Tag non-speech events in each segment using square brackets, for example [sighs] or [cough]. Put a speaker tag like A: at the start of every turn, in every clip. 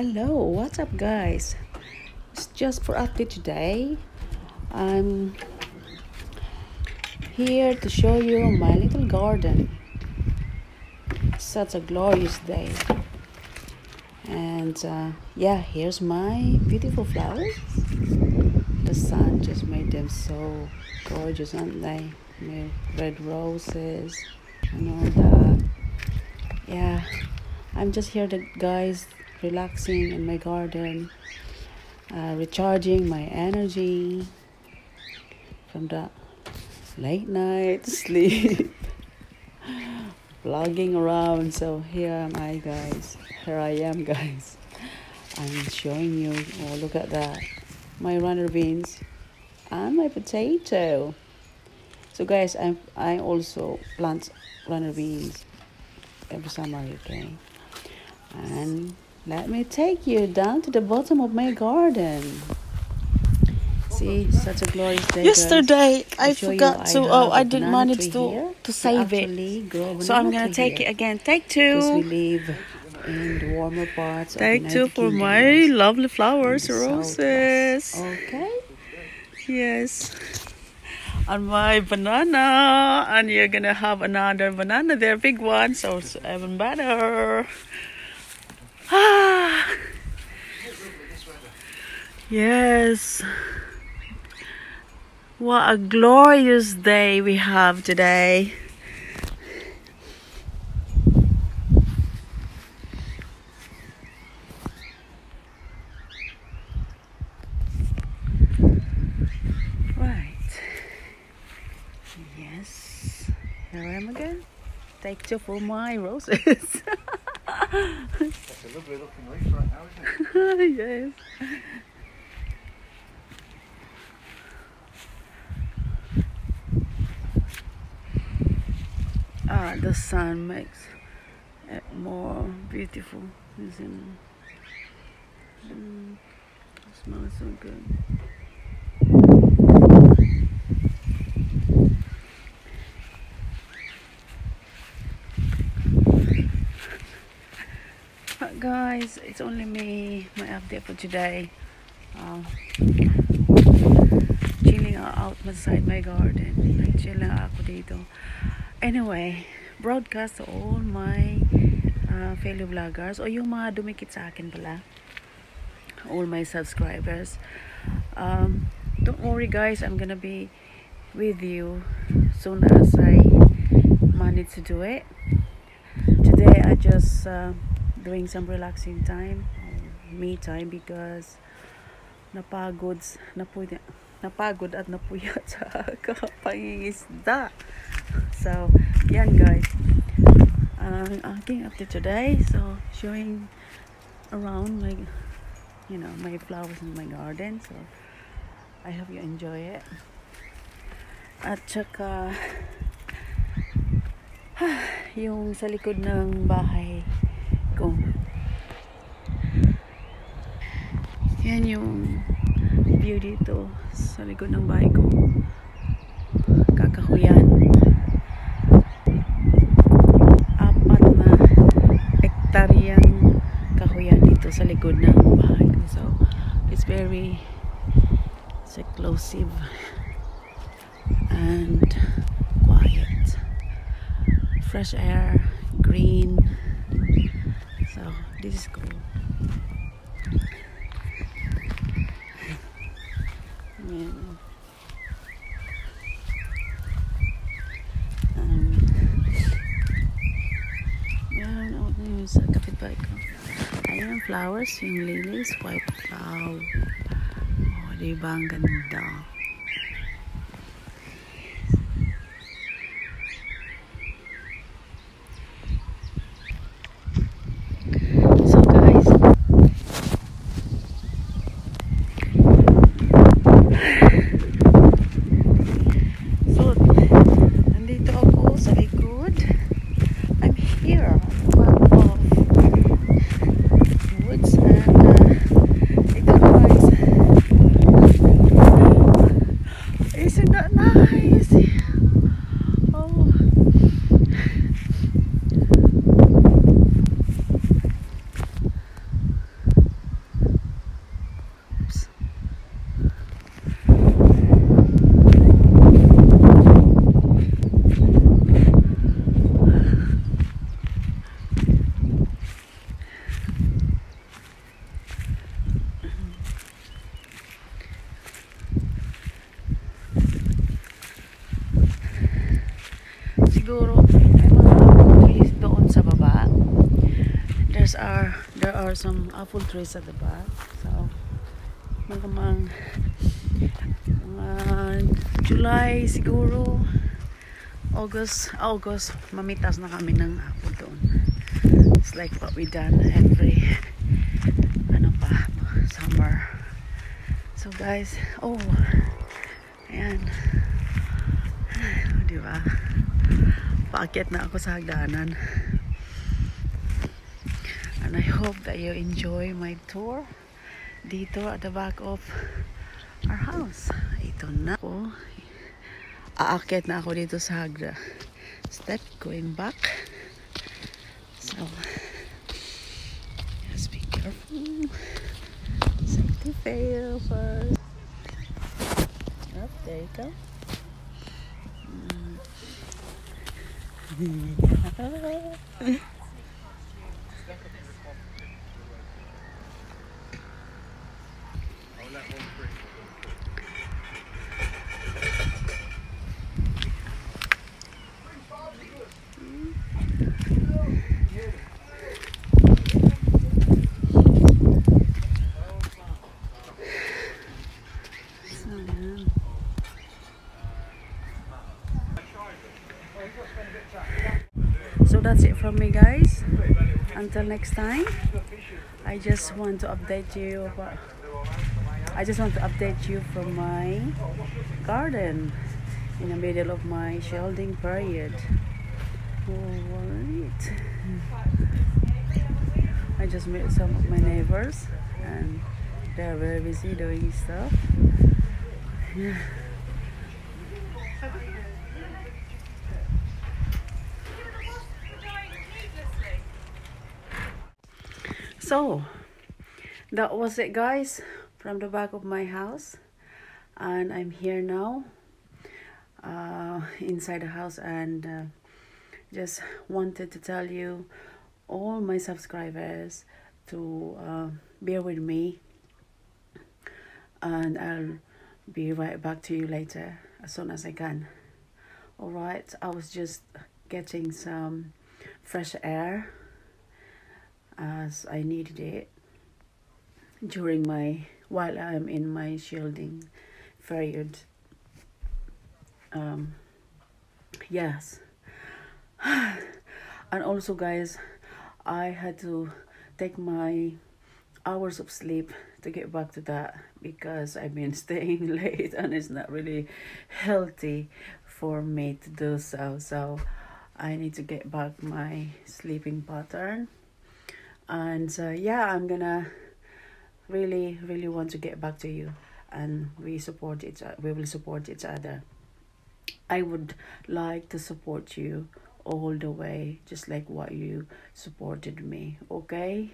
A: Hello, what's up, guys? It's just for update today. I'm here to show you my little garden. Such a glorious day. And uh, yeah, here's my beautiful flowers. The sun just made them so gorgeous, aren't they? Red roses and all that. Yeah, I'm just here, the guys, relaxing in my garden, uh, recharging my energy from the late night [laughs] sleep, vlogging around. So here am I, guys. Here I am, [laughs] guys. I'm showing you. Oh, look at that! My runner beans and my potato. So, guys, I I also plant runner beans every summer. Okay, and let me take you down to the bottom of my garden. See, such a glorious day.
B: Yesterday I forgot to. Oh, I didn't manage to
A: here.
B: to save it. So I'm gonna take it again. Take
A: because we
B: two.
A: live in the warmer parts
B: Take two for my lovely flowers,
A: southwest.
B: roses.
A: Okay.
B: Yes. And my banana, and you're gonna have another banana there, big one, so it's even better. Ah. [sighs] Yes. What a glorious day we have today. Right. Yes. Here I am again. Take two for my roses. [laughs]
C: A lovely looking leaf right now, isn't it?
B: yes. Ah, the sun makes it more beautiful, isn't it? Mm, it smells so good. Guys, it's only me, my update for today. Uh, chilling out beside my garden. Nag-chill lang ako dito. Anyway, broadcast to all my uh, fellow vloggers o yung mga dumikit sa akin pala. All my subscribers. Um, don't worry guys, I'm gonna be with you soon as I manage to do it. Today I just uh, doing some relaxing time, uh, me time because napagod, napuy, napagod at napuyat [laughs] sa kapangingisda. So, yan guys. Ang aking update today. So, showing around my, you know, my flowers in my garden. So, I hope you enjoy it. At saka, [sighs] yung sa likod ng bahay ko. Yan yung view dito sa likod ng bahay ko. Kakahuyan. Apat na ektaryang kahuyan dito sa likod ng bahay ko. So, it's very seclusive and quiet. Fresh air, green. This is cool. Um, ngayon sa kapitbahay ko. Ayan, flowers, yung lilies, white flower. Oh, diba ang ganda? There's some apple trees at the back. So, malamang uh, July siguro, August, August, mamitas na kami ng apple doon. It's like what we done every, ano pa, summer. So guys, oh, ayan. [sighs] Di ba? Paakyat na ako sa hagdanan. And I hope that you enjoy my tour dito at the back of our house. Ito na ako. Aakyat na ako dito sa hagda. Step going back. So, just be careful. Safety fail first. Up, there you go. Mm. [laughs] So, that's it from me guys. Until next time. I just want to update you about I just want to update you from my garden in the middle of my shielding period. Alright. I just met some of my neighbors and they're very busy doing stuff. Yeah. So that was it, guys, from the back of my house, and I'm here now uh, inside the house, and uh, just wanted to tell you, all my subscribers, to uh, bear with me, and I'll be right back to you later as soon as I can. All right, I was just getting some fresh air as I needed it during my while I'm in my shielding period. Um, yes, [sighs] and also, guys, I had to take my hours of sleep to get back to that because I've been [laughs] staying late and it's not really healthy for me to do so. So I need to get back my sleeping pattern and uh, yeah i'm gonna really really want to get back to you and we support each we will support each other. I would like to support you all the way just like what you supported me okay?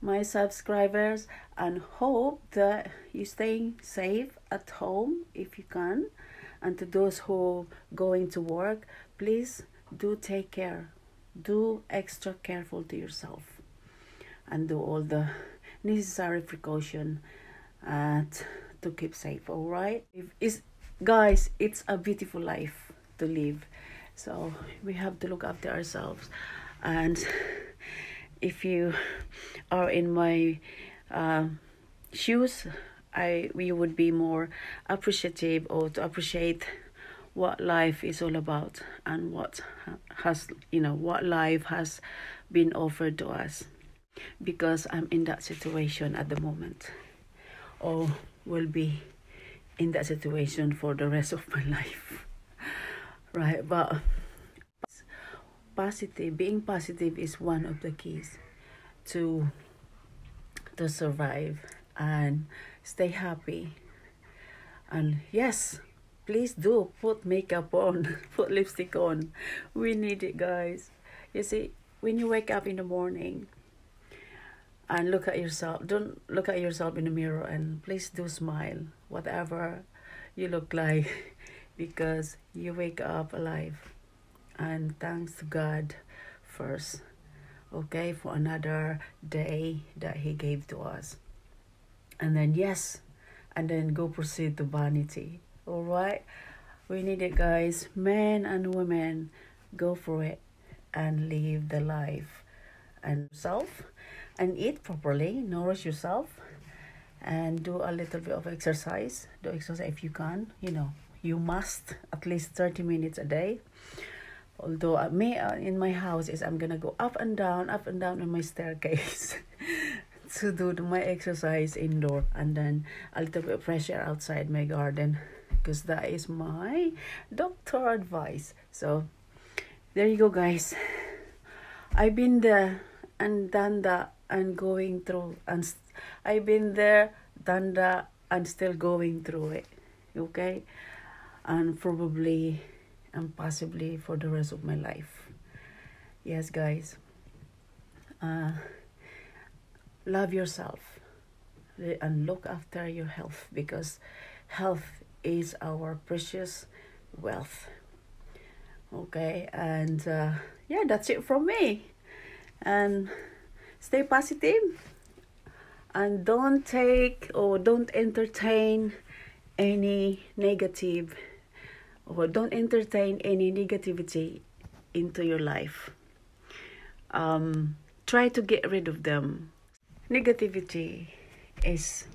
B: My subscribers and hope that you staying safe at home if you can. And to those who going to work please do take care. Do extra careful to yourself and do all the necessary precaution uh, to keep safe all right if is guys it's a beautiful life to live. So we have to look after ourselves. And if you are in my uh, shoes i we would be more appreciative or to appreciate what life is all about and what has you know what life has been offered to us because I'm in that situation at the moment or will be in that situation for the rest of my [laughs] life. Right, but positive being positive is one of the keys to to survive and stay happy. And yes, please do put makeup on, [laughs] put lipstick on. We need it, guys. You see, when you wake up in the morning, and look at yourself don't look at yourself in the mirror and please do smile whatever you look like [laughs] because you wake up alive. And thanks to god first okay for another day that he gave to us. And then yes and then go proceed to vanity. All right? We need it guys. Men and women go for it and live the life. And self and eat properly, nourish yourself, and do a little bit of exercise. Do exercise if you can. You know, you must at least 30 minutes a day. Although uh, me uh, in my house is I'm gonna go up and down, up and down on my staircase [laughs] to do my exercise indoor, and then a little bit of fresh air outside my garden, because that is my doctor advice. So there you go, guys. I've been there and done that and going through and st- I've been there, done that and still going through it. Okay? And probably and possibly for the rest of my life. Yes, guys. Uh, love yourself and look after your health because health is our precious wealth. Okay, and uh, yeah, that's it from me. And stay positive and don't take or don't entertain any negative or don't entertain any negativity into your life. Um, try to get rid of them. Negativity is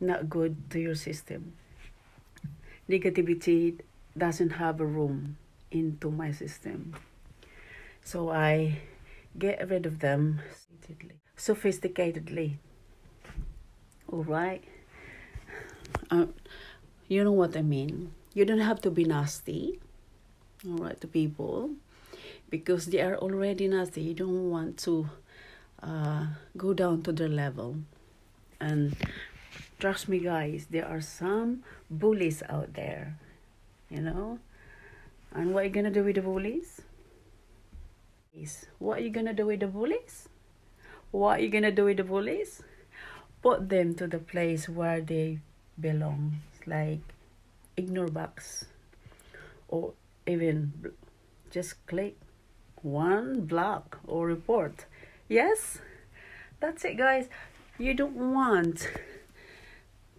B: not good to your system. Negativity doesn't have a room into my system. So I get rid of them sophisticatedly. All right. Uh, you know what I mean. You don't have to be nasty, all right, to people, because they are already nasty. You don't want to uh, go down to their level. And trust me, guys, there are some bullies out there, you know. And what are you gonna do with the bullies? What are you gonna do with the bullies? What are you gonna do with the bullies? Put them to the place where they belong, like ignore box, or even just click one block or report. Yes, that's it, guys. You don't want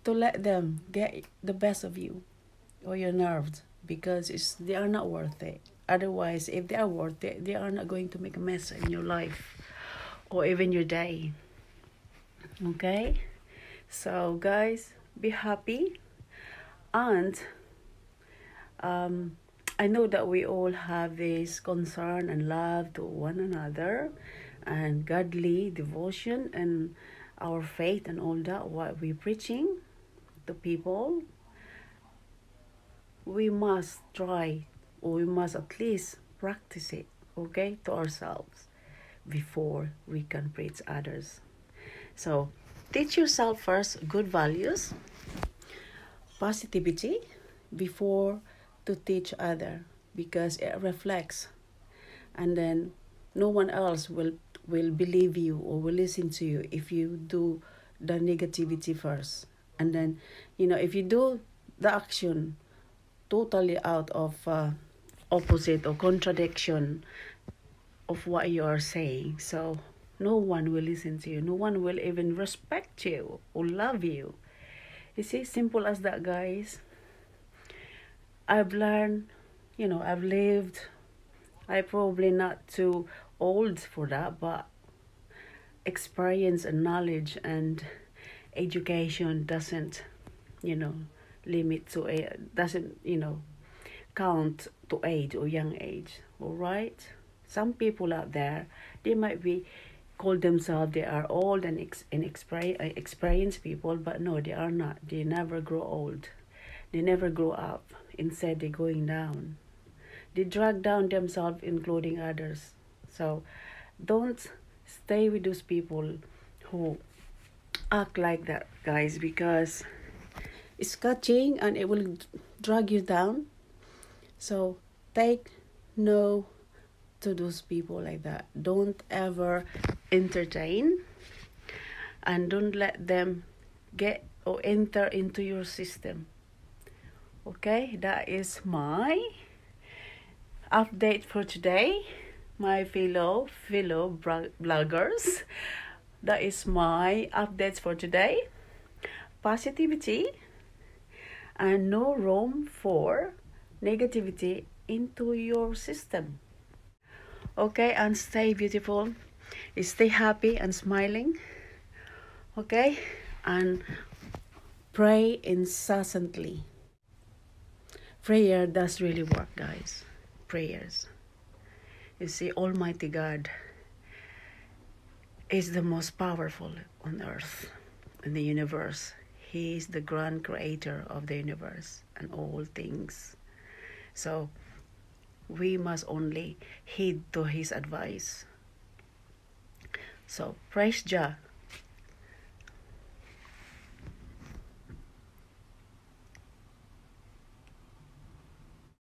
B: to let them get the best of you or your nerves because it's they are not worth it. Otherwise, if they are worth it, they are not going to make a mess in your life or even your day. Okay? So, guys, be happy. And um, I know that we all have this concern and love to one another and godly devotion and our faith and all that, what we're preaching to people. We must try, we must at least practice it, okay, to ourselves before we can preach others. So, teach yourself first good values, positivity before to teach other because it reflects and then no one else will will believe you or will listen to you if you do the negativity first and then you know if you do the action totally out of uh, opposite or contradiction of what you are saying. So no one will listen to you. No one will even respect you or love you. You see simple as that guys. I've learned you know i've lived. I probably not too old for that but experience and knowledge and education doesn't you know limit to a doesn't you know count to age or young age all right some people out there they might be call themselves they are old and ex- inexperi- uh, experienced people but no they are not. They never grow old. They never grow up. Instead they're going down. They drag down themselves including others. So don't stay with those people who act like that guys because it's catching and it will drag you down so take no to those people like that. Don't ever entertain and don't let them get or enter into your system. Okay? That is my update for today my fellow fellow bloggers. That is my updates for today. Positivity and no room for negativity into your system okay and stay beautiful stay happy and smiling. Okay? And pray incessantly. Prayer does really work, guys. Prayers. You see, Almighty God is the most powerful on earth, in the universe. He is the grand creator of the universe and all things. So we must only heed to his advice. So praise Jah